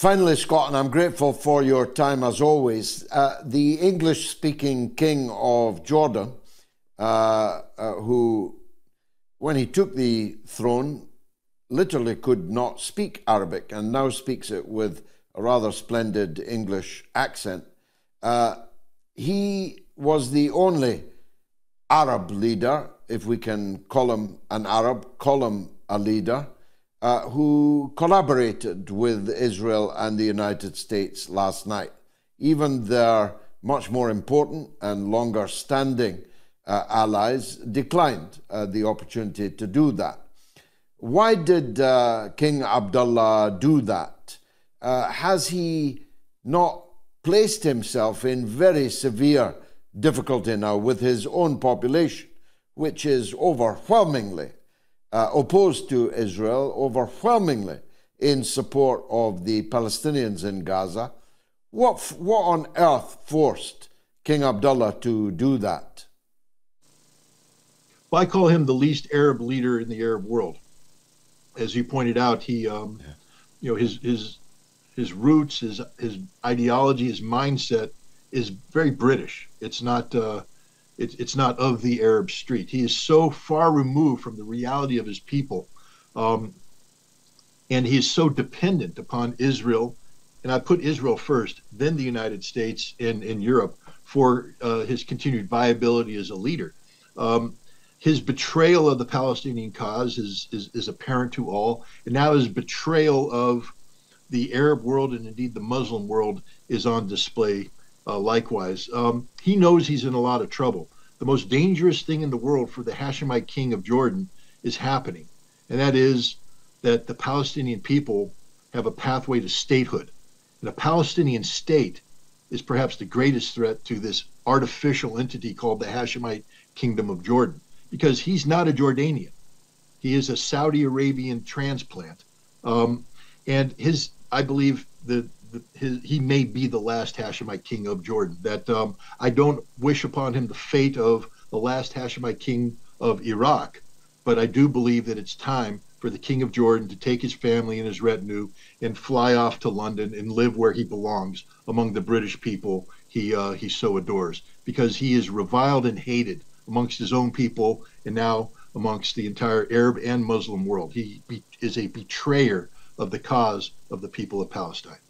Finally, Scott, and I'm grateful for your time as always. Uh, the English speaking king of Jordan, uh, uh, who, when he took the throne, literally could not speak Arabic and now speaks it with a rather splendid English accent. Uh, he was the only Arab leader, if we can call him an Arab, call him a leader, uh, who collaborated with Israel and the United States last night. Even their much more important and longer standing uh, allies declined uh, the opportunity to do that. Why did uh, King Abdullah do that? Uh, has he not placed himself in very severe difficulty now with his own population, which is overwhelmingly uh, opposed to Israel, overwhelmingly in support of the Palestinians in Gaza? What, what on earth forced King Abdullah to do that? Well, I call him the least Arab leader in the Arab world as you pointed out, he, um, yeah. you know, his his his roots, his his ideology, his mindset is very British. It's not uh, it, it's not of the Arab street. He is so far removed from the reality of his people, um, and he is so dependent upon Israel. And I put Israel first, then the United States and in Europe for uh, his continued viability as a leader. Um, his betrayal of the Palestinian cause is, is, is apparent to all. And now his betrayal of the Arab world and indeed the Muslim world is on display uh, likewise. Um, he knows he's in a lot of trouble. The most dangerous thing in the world for the Hashemite king of Jordan is happening, and that is that the Palestinian people have a pathway to statehood. And a Palestinian state is perhaps the greatest threat to this artificial entity called the Hashemite kingdom of Jordan because he's not a Jordanian. He is a Saudi Arabian transplant. Um, and his, I believe, the, the, his, he may be the last Hashemite king of Jordan. That um, I don't wish upon him the fate of the last Hashemite king of Iraq, but I do believe that it's time for the king of Jordan to take his family and his retinue and fly off to London and live where he belongs among the British people he uh, he so adores, because he is reviled and hated amongst his own people and now amongst the entire Arab and Muslim world. He be, is a betrayer of the cause of the people of Palestine.